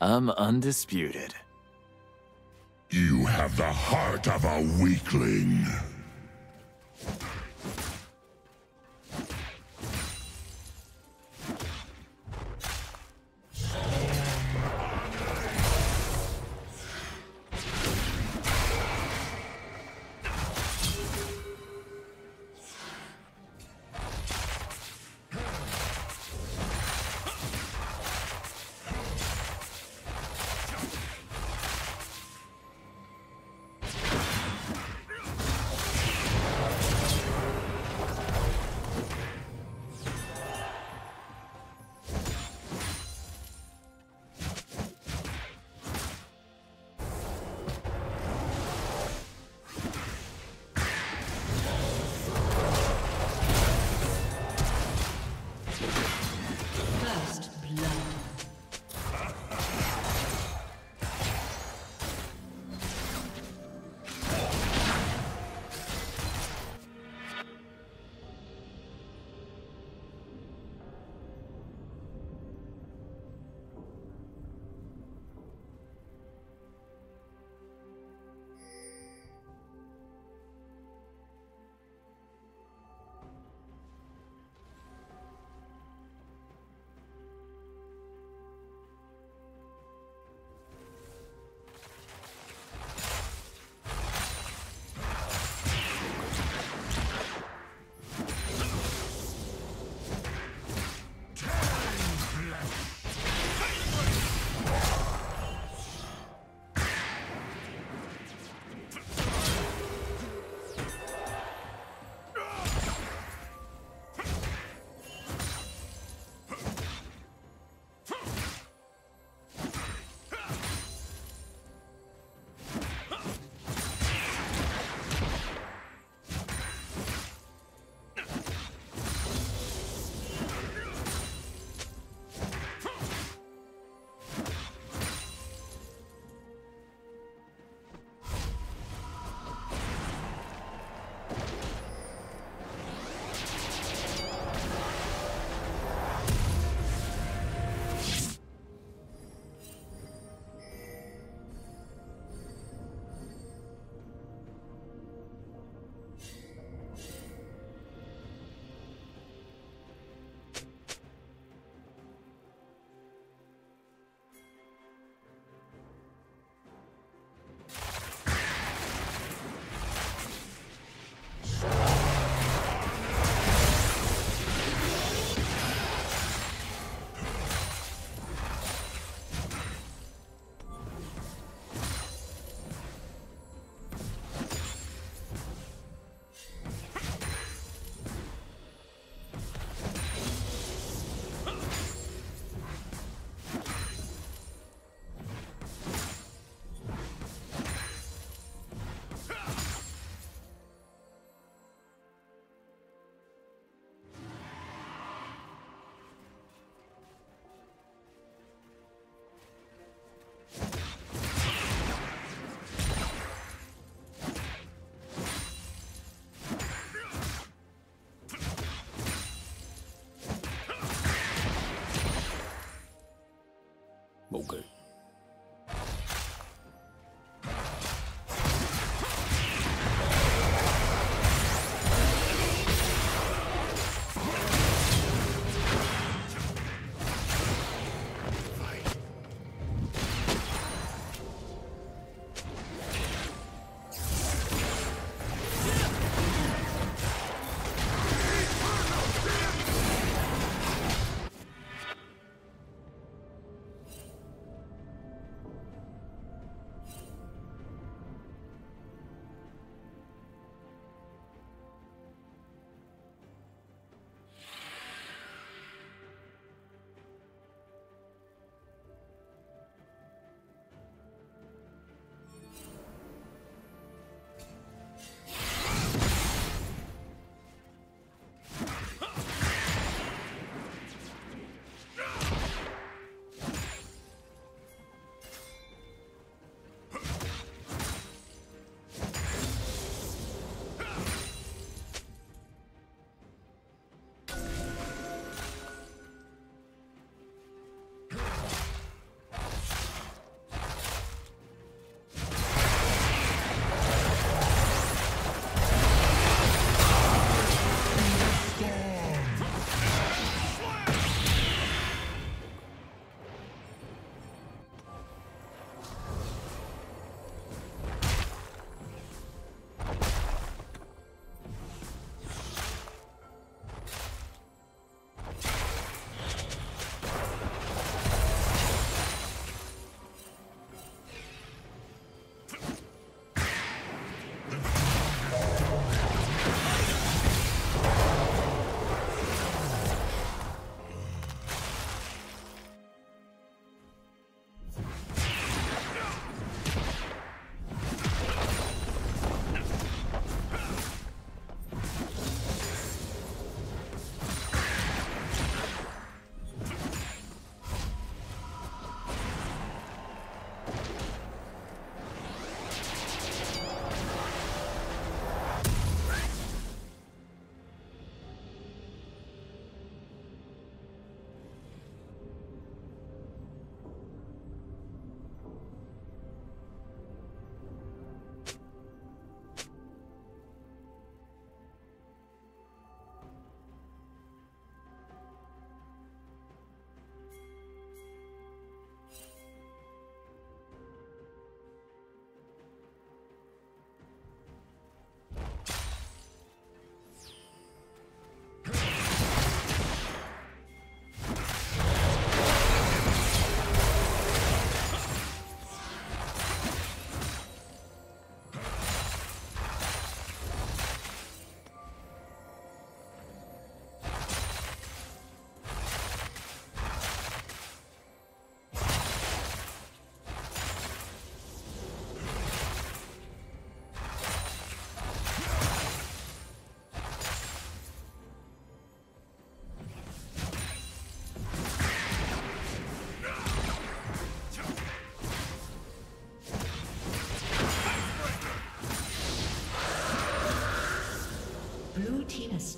I'm undisputed. You have the heart of a weakling.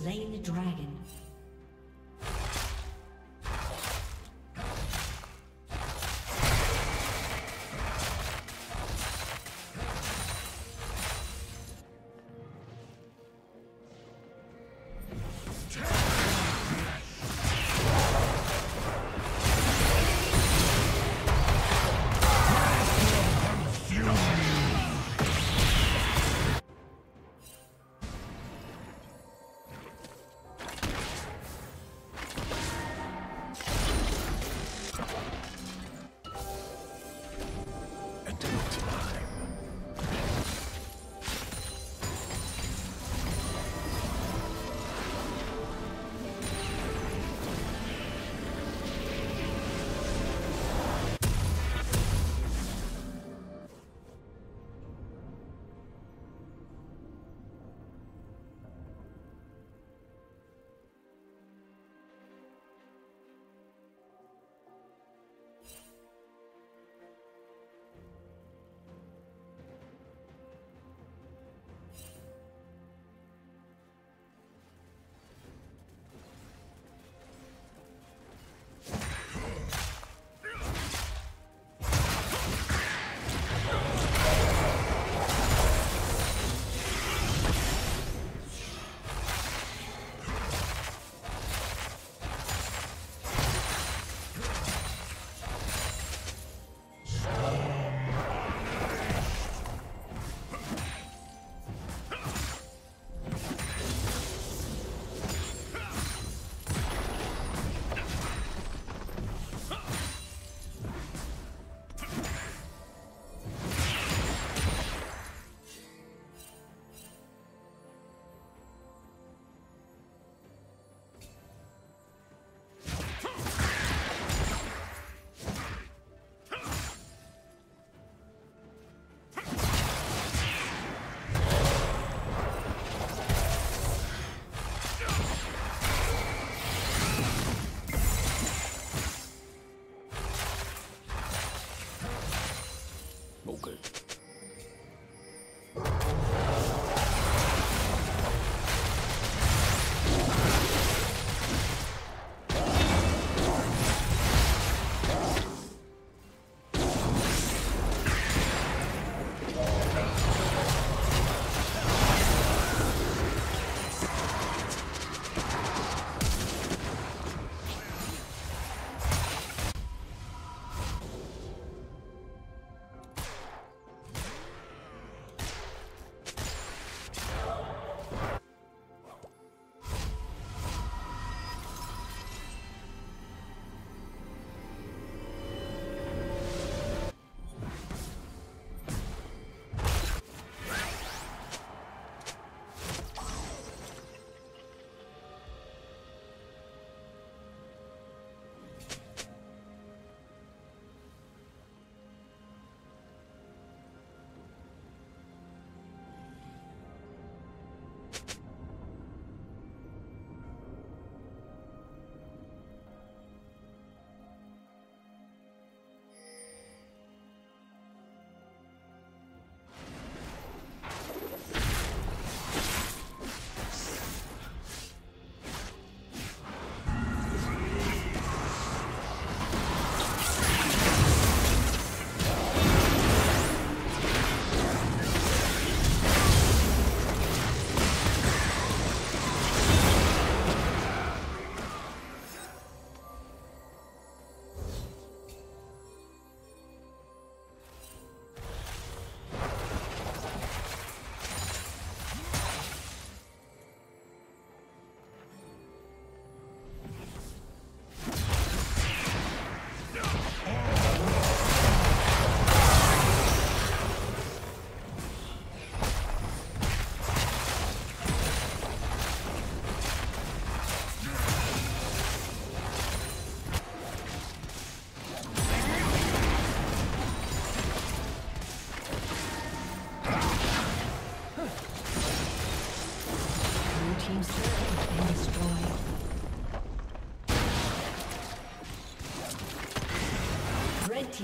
slain the dragon. Do it.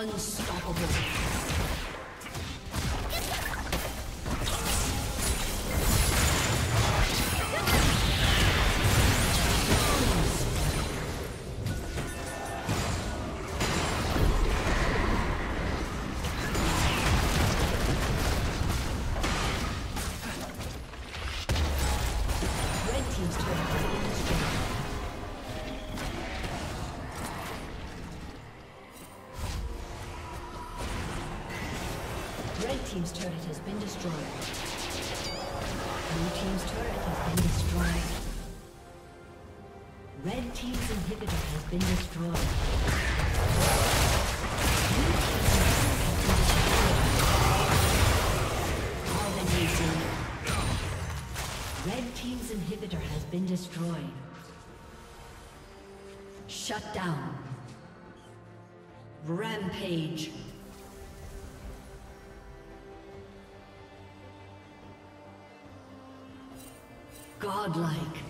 Unstoppable. Has been destroyed. Blue team's turret has been destroyed. Red team's inhibitor has been destroyed. Red team's inhibitor has been destroyed. Shut down. Rampage. Godlike.